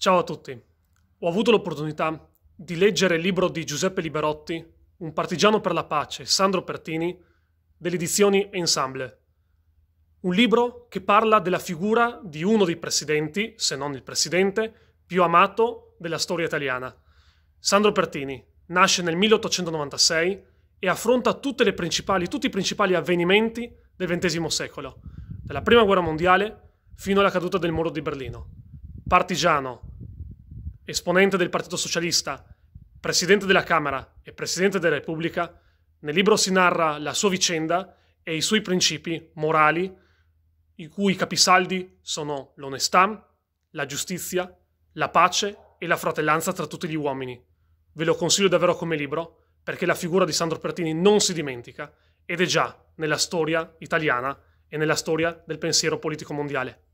Ciao a tutti. Ho avuto l'opportunità di leggere il libro di Giuseppe Liberotti, Un partigiano per la pace, Sandro Pertini, delle edizioni Ensemble. Un libro che parla della figura di uno dei presidenti, se non il presidente, più amato della storia italiana. Sandro Pertini nasce nel 1896 e affronta tutti i principali avvenimenti del XX secolo, dalla Prima Guerra Mondiale fino alla caduta del muro di Berlino. Partigiano, esponente del Partito Socialista, presidente della Camera e presidente della Repubblica, nel libro si narra la sua vicenda e i suoi principi morali, i cui capisaldi sono l'onestà, la giustizia, la pace e la fratellanza tra tutti gli uomini. Ve lo consiglio davvero come libro perché la figura di Sandro Pertini non si dimentica ed è già nella storia italiana e nella storia del pensiero politico mondiale.